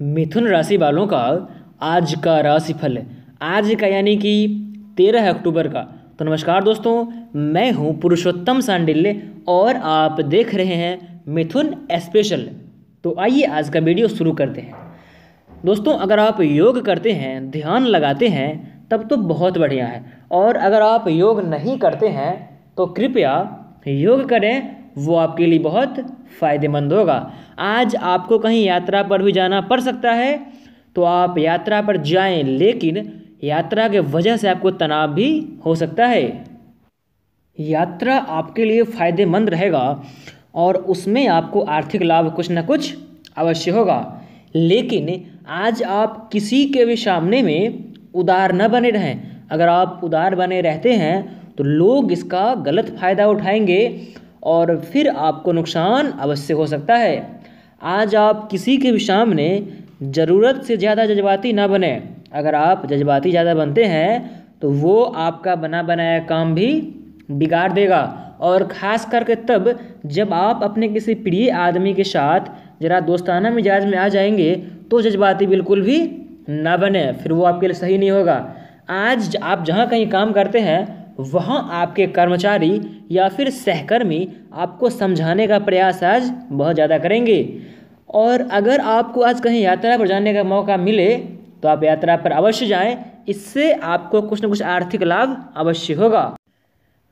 मिथुन राशि वालों का आज का राशिफल आज का यानी कि तेरह अक्टूबर का। तो नमस्कार दोस्तों, मैं हूँ पुरुषोत्तम सांडिल्य और आप देख रहे हैं मिथुन स्पेशल तो आइए आज का वीडियो शुरू करते हैं। दोस्तों, अगर आप योग करते हैं, ध्यान लगाते हैं, तब तो बहुत बढ़िया है। और अगर आप योग नहीं करते हैं तो कृपया योग करें वो आपके लिए बहुत फ़ायदेमंद होगा। आज आपको कहीं यात्रा पर भी जाना पड़ सकता है तो आप यात्रा पर जाएँ, लेकिन यात्रा के वजह से आपको तनाव भी हो सकता है। यात्रा आपके लिए फ़ायदेमंद रहेगा, और उसमें आपको आर्थिक लाभ कुछ ना कुछ अवश्य होगा। लेकिन आज आप किसी के भी सामने में उदार न बने रहें। अगर आप उदार बने रहते हैं तो लोग इसका गलत फ़ायदा उठाएँगे। और फिर आपको नुकसान अवश्य हो सकता है। आज आप किसी के भी सामने ज़रूरत से ज़्यादा जज्बाती ना बने। अगर आप जज्बाती ज़्यादा बनते हैं तो वो आपका बना बनाया काम भी बिगाड़ देगा। और ख़ास करके तब जब आप अपने किसी प्रिय आदमी के साथ ज़रा दोस्ताना मिजाज में आ जाएँगे तो जज्बाती बिल्कुल भी ना बने, फिर वो आपके लिए सही नहीं होगा। आज आप जहाँ कहीं काम करते हैं वहाँ आपके कर्मचारी या फिर सहकर्मी आपको समझाने का प्रयास आज बहुत ज़्यादा करेंगे। और अगर आपको आज कहीं यात्रा पर जाने का मौका मिले तो आप यात्रा पर अवश्य जाएँ। इससे आपको कुछ ना कुछ आर्थिक लाभ अवश्य होगा।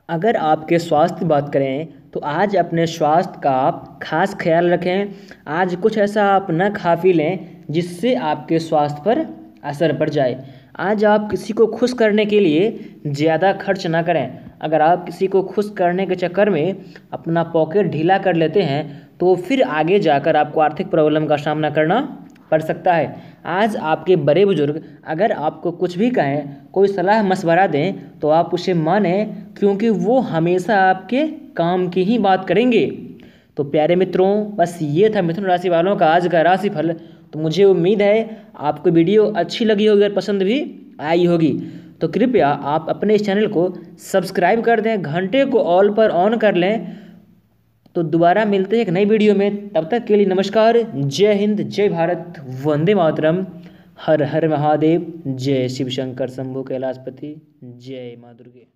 अगर आपके स्वास्थ्य की बात करें तो आज अपने स्वास्थ्य का आप खास ख्याल रखें। आज कुछ ऐसा आप न खा पी लें, जिससे आपके स्वास्थ्य पर असर पड़ जाए। आज आप किसी को खुश करने के लिए ज़्यादा खर्च ना करें। अगर आप किसी को खुश करने के चक्कर में अपना पॉकेट ढीला कर लेते हैं तो फिर आगे जाकर आपको आर्थिक प्रॉब्लम का सामना करना पड़ सकता है। आज आपके बड़े बुज़ुर्ग अगर आपको कुछ भी कहें, कोई सलाह मशवरा दें तो आप उसे माने, क्योंकि वो हमेशा आपके काम की ही बात करेंगे। तो प्यारे मित्रों, बस ये था मिथुन राशि वालों का आज का राशिफल। तो मुझे उम्मीद है आपको वीडियो अच्छी लगी होगी और पसंद भी आई होगी। तो कृपया आप अपने इस चैनल को सब्सक्राइब कर दें, घंटे को ऑल पर ऑन कर लें। तो दोबारा मिलते हैं एक नई वीडियो में। तब तक के लिए नमस्कार। जय हिंद, जय भारत, वंदे मातरम। हर हर महादेव। जय शिव शंकर शंभु कैलाशपति जय माँ दुर्गे।